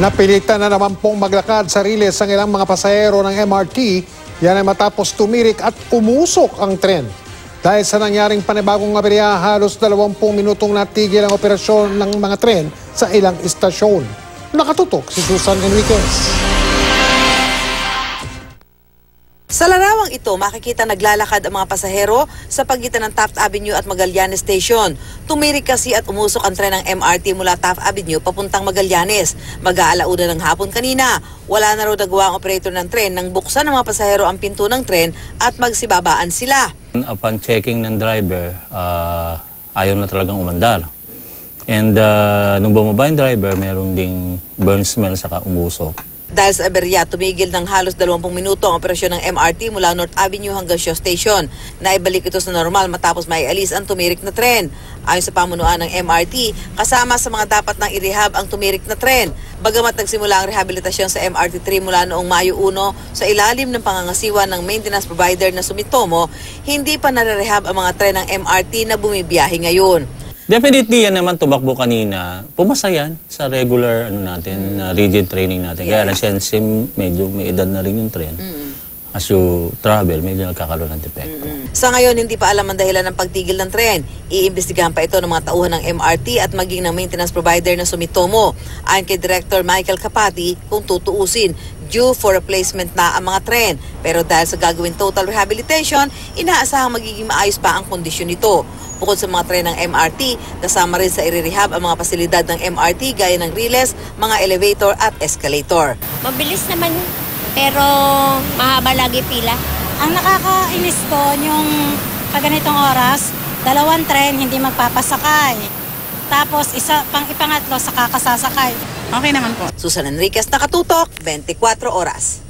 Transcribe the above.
Napilitan na naman pong maglakad sa riles ang ilang mga pasahero ng MRT. Yan ay matapos tumirik at umusok ang tren. Dahil sa nangyaring panibagong aberya, halos 20 minutong natigil ang operasyon ng mga tren sa ilang istasyon. Nakatutok si Susan Enriquez. Sa larawang ito, makikita naglalakad ang mga pasahero sa pagitan ng Taft Avenue at Magallanes Station. Tumirik kasi at umusok ang tren ng MRT mula Taft Avenue papuntang Magallanes. Mag-aalauna ng hapon kanina. Wala na raw nagawa ang operator ng tren nang buksan ng mga pasahero ang pinto ng tren at magsibabaan sila. Upon checking ng driver, ah, ayaw na talagang umandar. And ah, nung bumaba yung driver, meron ding burn smell saka umusok. Dahil sa aberya, tumigil ng halos 20 minuto ang operasyon ng MRT mula North Avenue hanggang Shaw Station. Naibalik ito sa normal matapos may alis ang tumirik na tren. Ayon sa pamunuan ng MRT, kasama sa mga dapat nang irehab ang tumirik na tren. Bagamat nagsimula ang rehabilitasyon sa MRT3 mula noong Mayo 1 sa ilalim ng pangangasiwa ng maintenance provider na Sumitomo, hindi pa nare-rehab ang mga tren ng MRT na bumibiyahe ngayon. Definitely yan naman tumakbo kanina. Pumasa yan sa regular ano natin, na rigid training natin. Kaya lang since medyo may edad na rin yung tren. As you travel, medyo nagkakaroon ng depekto. Sa ngayon, hindi pa alam ang dahilan ng pagtigil ng tren. Iimbestigahan pa ito ng mga tauhan ng MRT at maging ng maintenance provider na Sumitomo. Ayon kay Director Michael Kapati, kung tutuusin, due for replacement na ang mga tren. Pero dahil sa gagawin total rehabilitation, inaasahang magiging maayos pa ang kondisyon nito. Bukod sa mga tren ng MRT, kasama rin sa i-rehab ang mga pasilidad ng MRT gaya ng riles, mga elevator at escalator. Mabilis naman, pero mahaba lagi pila. Ang nakakainis doon yung pag ganitong oras, dalawang tren hindi magpapasakay. Tapos isa pang ipangatlo sa kakasasakay. Okay naman po. Susan Enriquez, Nakatutok, 24 Oras.